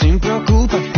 sin preocupación.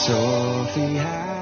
Sophie